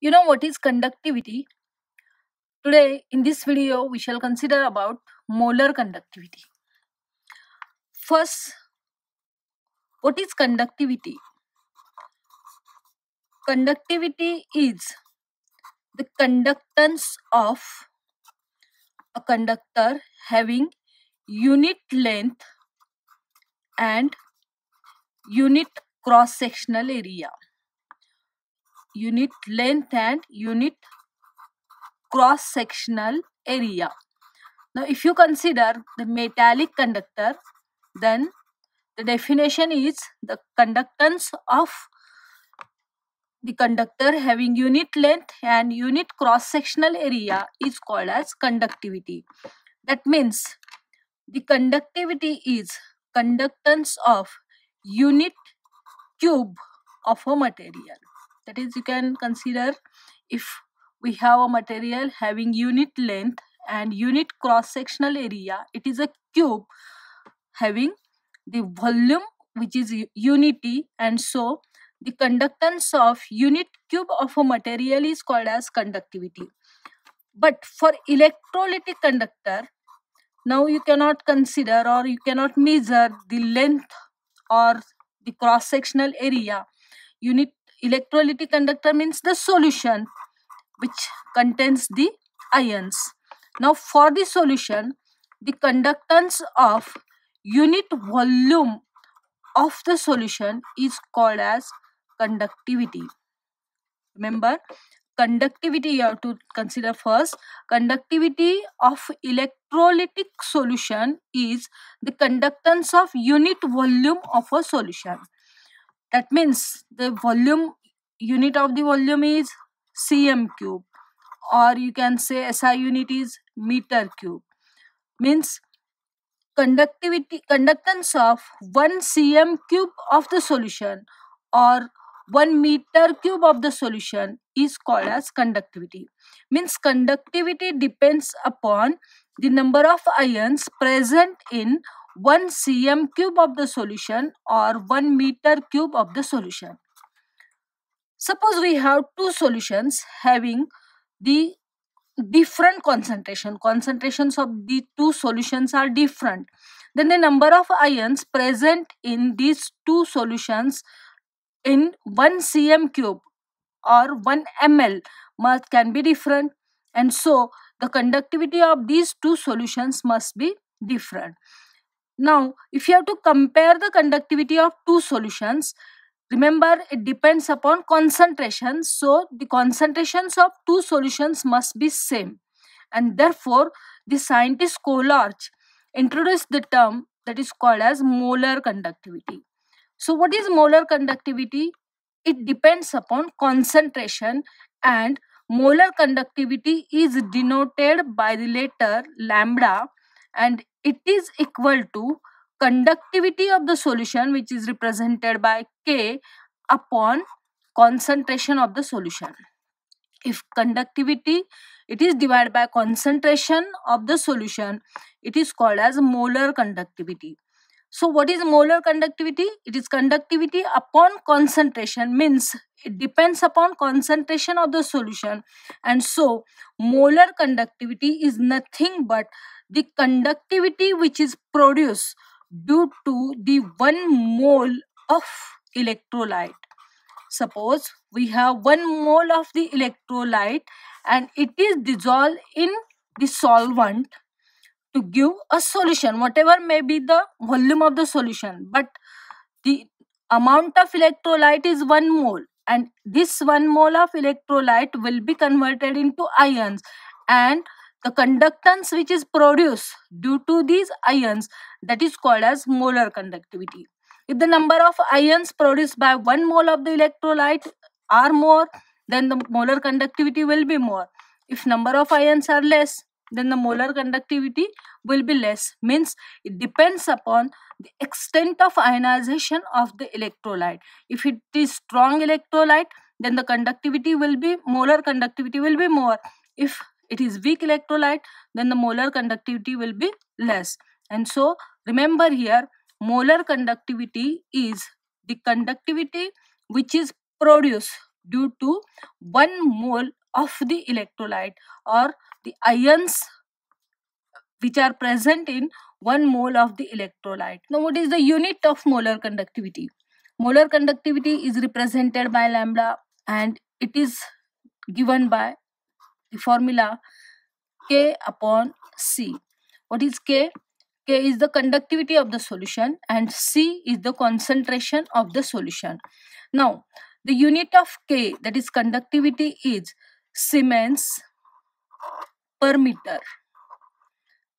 You know what is conductivity? Today in this video we shall consider about molar conductivity. First, what is conductivity? Conductivity is the conductance of a conductor having unit length and unit cross sectional area. Unit length and unit cross sectional area. Now, if you consider the metallic conductor, then the definition is the conductance of the conductor having unit length and unit cross sectional area is called as conductivity. That means the conductivity is conductance of unit cube of a material. That is, you can consider if we have a material having unit length and unit cross sectional area, it is a cube having the volume which is unity and so the conductance of unit cube of a material is called as conductivity. But for electrolytic conductor, now you cannot consider or you cannot measure the length or the cross sectional area. Unit electrolytic conductor means the solution which contains the ions. Now for the solution, the conductance of unit volume of the solution is called as conductivity. Remember, conductivity you have to consider first. Conductivity of electrolytic solution is the conductance of unit volume of a solution. That means the volume unit of the volume is cm cube or you can say SI unit is meter cube. Means conductivity conductance of 1 cm cube of the solution or 1 meter cube of the solution is called as conductivity. Means conductivity depends upon the number of ions present in 1 cm cube of the solution or 1 meter cube of the solution. Suppose we have two solutions having the different concentration. Concentrations of the two solutions are different. Then the number of ions present in these two solutions in 1 cm cube or 1 ml must can be different and so the conductivity of these two solutions must be different. Now if you have to compare the conductivity of two solutions remember it depends upon concentration so the concentrations of two solutions must be same and therefore the scientist Kohlrausch introduced the term that is called as molar conductivity. So what is molar conductivity? It depends upon concentration and molar conductivity is denoted by the letter lambda and it is equal to conductivity of the solution which is represented by K upon concentration of the solution. If conductivity it is divided by concentration of the solution it is called as molar conductivity so what is molar conductivity? It is conductivity upon concentration means it depends upon concentration of the solution and so molar conductivity is nothing but the conductivity which is produced due to the one mole of electrolyte. Suppose we have one mole of the electrolyte and it is dissolved in the solvent to give a solution whatever may be the volume of the solution but the amount of electrolyte is 1 mole and this 1 mole of electrolyte will be converted into ions and the conductance which is produced due to these ions that is called as molar conductivity. If the number of ions produced by 1 mole of the electrolyte are more then the molar conductivity will be more. If number of ions are less then the molar conductivity will be less. Means it depends upon the extent of ionization of the electrolyte. If it is strong electrolyte then the conductivity will be molar conductivity will be more. If it is weak electrolyte then the molar conductivity will be less and so remember here molar conductivity is the conductivity which is produced due to 1 mole of the electrolyte or the ions which are present in 1 mole of the electrolyte. Now what is the unit of molar conductivity? Molar conductivity is represented by lambda and it is given by the formula K upon C. What is K? K is the conductivity of the solution and C is the concentration of the solution. Now, the unit of K that is conductivity is Siemens per meter.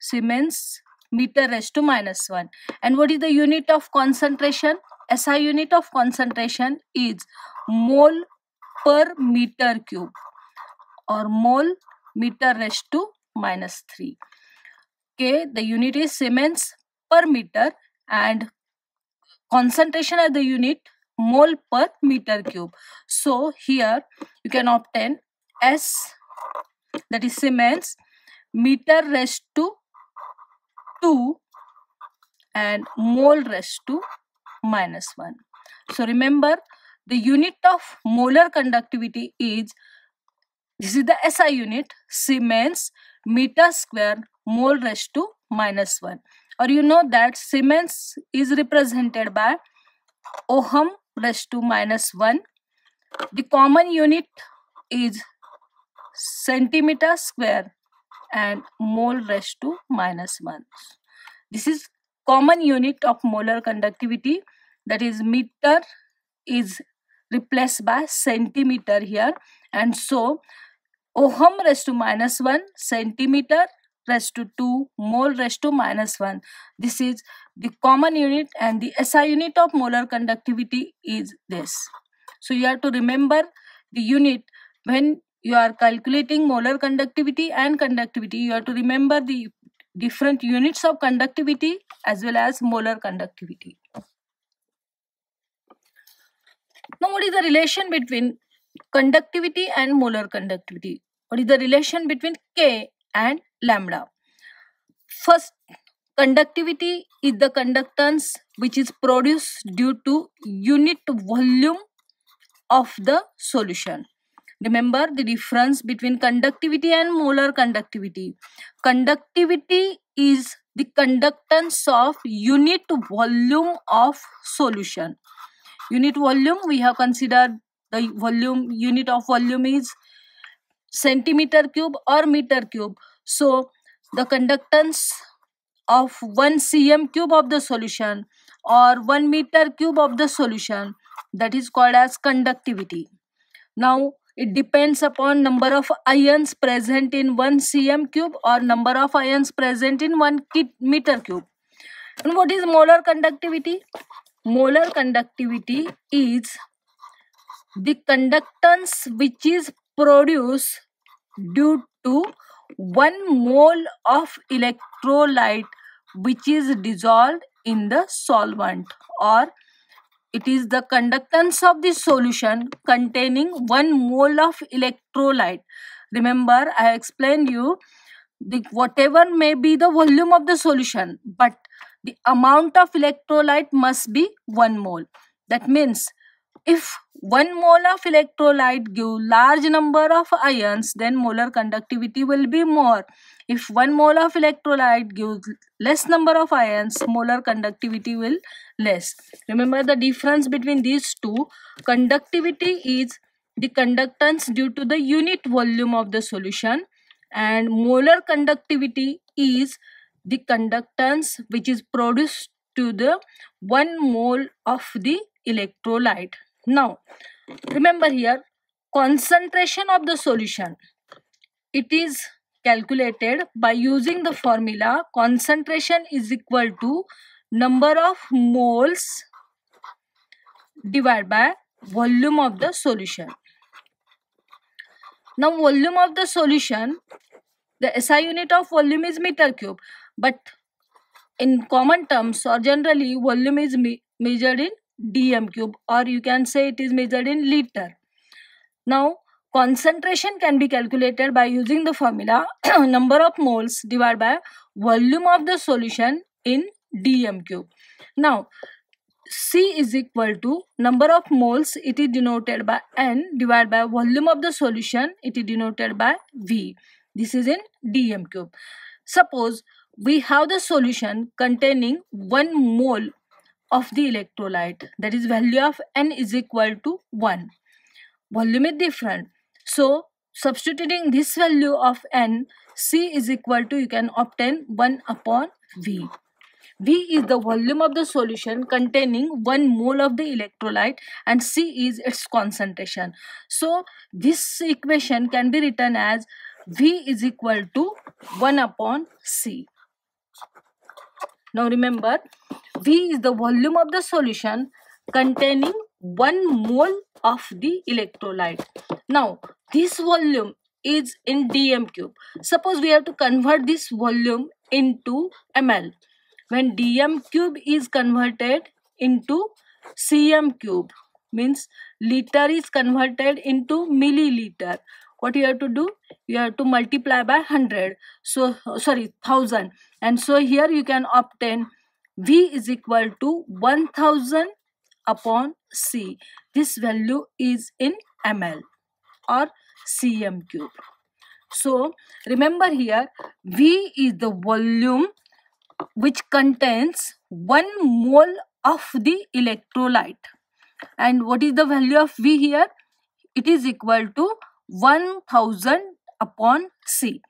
Siemens meter raised to minus 1. And what is the unit of concentration? SI unit of concentration is mole per meter cube or mole meter raised to minus 3. Okay, the unit is Siemens per meter and concentration as the unit mole per meter cube. So here you can obtain S that is Siemens meter raised to 2 and mole raised to minus 1. So remember the unit of molar conductivity is this is the SI unit Siemens meter square mole raised to minus 1 or you know that Siemens is represented by ohm raised to minus 1 the common unit is centimeter square and mole raised to minus 1 this is common unit of molar conductivity. That is meter is replaced by centimeter here. And so ohm raised to minus 1 centimeter raised to 2 mole raised to minus 1 this is the common unit and the SI unit of molar conductivity is this. So you have to remember the unit when you are calculating molar conductivity and conductivity you have to remember the different units of conductivity as well as molar conductivity. Now what is the relation between conductivity and molar conductivity what is the relation between K and lambda? First, conductivity is the conductance which is produced due to unit volume of the solution. Remember the difference between conductivity and molar conductivity. Conductivity is the conductance of unit volume of solution. Unit volume we have considered the volume unit of volume is centimeter cube or meter cube. So the conductance of 1 cm cube of the solution or 1 meter cube of the solution that is called as conductivity. Now it depends upon number of ions present in 1 cm cube or number of ions present in 1 meter cube. And what is molar conductivity? Molar conductivity is the conductance which is produced due to 1 mole of electrolyte which is dissolved in the solvent or it is the conductance of the solution containing 1 mole of electrolyte. Remember I explained you the whatever may be the volume of the solution but the amount of electrolyte must be 1 mole. That means if 1 mole of electrolyte give large number of ions, then molar conductivity will be more. If 1 mole of electrolyte gives less number of ions, molar conductivity will less. Remember the difference between these two. Conductivity is the conductance due to the unit volume of the solution and molar conductivity is the conductance which is produced to the 1 mole of the electrolyte. Now, remember here, concentration of the solution. It is calculated by using the formula concentration is equal to number of moles divided by volume of the solution. Now volume of the solution, the SI unit of volume is meter cube but in common terms or generally volume is me measured in dm cube or you can say it is measured in liter. Now concentration can be calculated by using the formula number of moles divided by volume of the solution in dm cube. Now C is equal to number of moles it is denoted by N divided by volume of the solution it is denoted by V. This is in dm cube. Suppose we have the solution containing 1 mole of the electrolyte that is value of N is equal to 1. Volume is different. So substituting this value of N C is equal to you can obtain 1 upon V. V is the volume of the solution containing 1 mole of the electrolyte and C is its concentration. So this equation can be written as V is equal to 1 upon C. Now remember V is the volume of the solution containing 1 mole of the electrolyte. Now this volume is in dm cube. Suppose we have to convert this volume into ml when dm cube is converted into cm cube means liter is converted into milliliter what you have to do? You have to multiply by 100 so sorry 1000 and so here you can obtain v is equal to 1000 upon c. This value is in ml or cm cube. So remember here v is the volume which contains 1 mole of the electrolyte. And what is the value of V here? It is equal to 1000 upon C.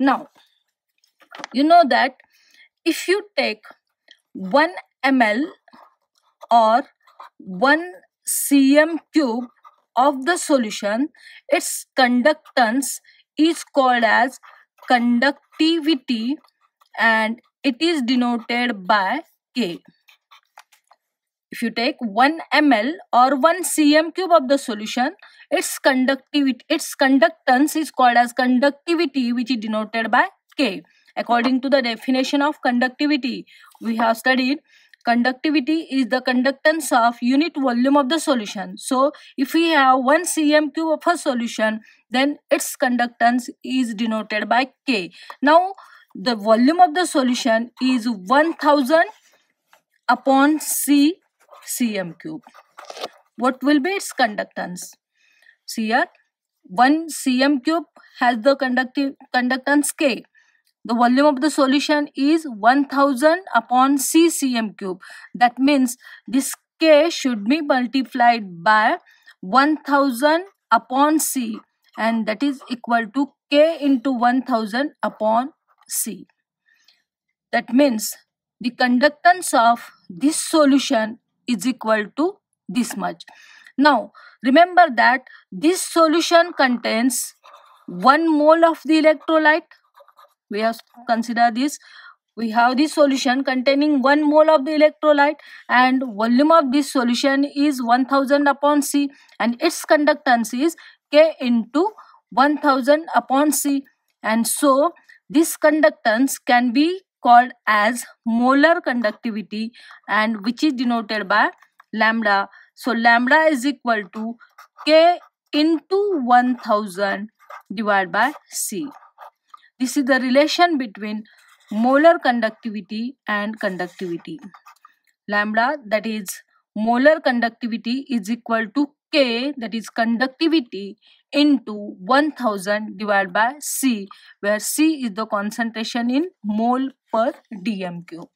Now, you know that if you take 1 ml or 1 cm cube of the solution, its conductance is called as conductivity and it is denoted by K. If you take 1 ml or 1 cm cube of the solution, its conductivity, its conductance is called as conductivity which is denoted by K. According to the definition of conductivity, we have studied conductivity is the conductance of unit volume of the solution. So, if we have 1 cm cube of a solution, then its conductance is denoted by K. Now, the volume of the solution is 1000 upon C cm cube. What will be its conductance? Here, 1 cm cube has the conductive conductance K. The volume of the solution is 1000 upon C cm cube. That means this K should be multiplied by 1000 upon C and that is equal to K into 1000 upon C. That means the conductance of this solution is equal to this much. Now remember that this solution contains 1 mole of the electrolyte. We have consider this. We have this solution containing 1 mole of the electrolyte and volume of this solution is 1000 upon C and its conductance is K into 1000 upon C and so this conductance can be called as molar conductivity and which is denoted by lambda. So lambda is equal to K into 1000 divided by C. This is the relation between molar conductivity and conductivity. Lambda that is molar conductivity is equal to K that is conductivity into 1000 divided by C where C is the concentration in mole per dm cube.